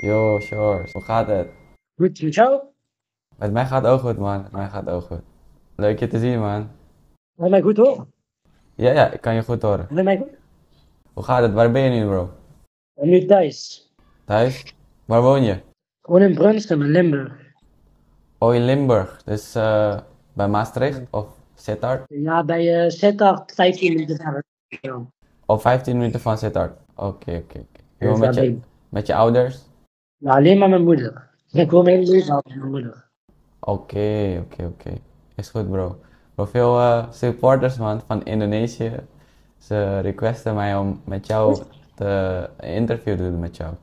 Yo, Shores, hoe gaat het? Goed, met jou? Met mij gaat het ook goed, man. Met mij gaat het ook goed. Leuk je te zien, man. Hoor mij goed hoor? Ja, ja, ik kan je goed horen. Hoor mij goed? Hoe gaat het? Waar ben je nu, bro? Ik ben nu thuis. Thuis? Waar woon je? Gewoon in Brunsum, in Limburg. Oh, in Limburg. Dus eh, bij Maastricht of Sittard? Ja, bij uh, Sittard, 15 minuten verder. Ja. Of 15 minuten van Sittard? Oké, oké. Je woont met je, ik. met je ouders? Ja, alleen maar mijn moeder. Ik woon mijn hele leven mijn moeder. Oké, oké, oké. Is goed, bro. Bro, veel eh, supporters, man, van Indonesië. Ze requesten mij om met jou te, interview te doen met jou.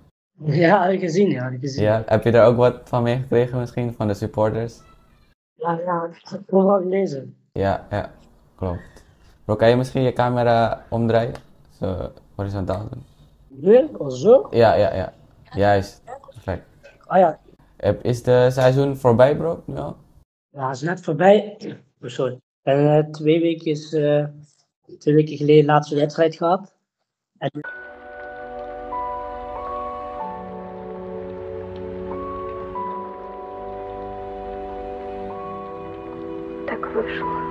Ja, had ik gezien, ja, ik gezien. Ja, heb je er ook wat van meegekregen misschien, van de supporters? ja, ja, ik heb het overal gelezen. Ja, ja, klopt. Bro, kan je misschien je camera omdraaien? Zo horizontaal doen. Weer? Of zo? Ja, ja, ja. Juist. Perfect. Ah ja, Heb- Is de seizoen voorbij, bro? Nu al? ja, het is net voorbij. Oh, sorry. En eh, twee weken is, eh, twee weken geleden de laatste wedstrijd gehad. En Так вышло.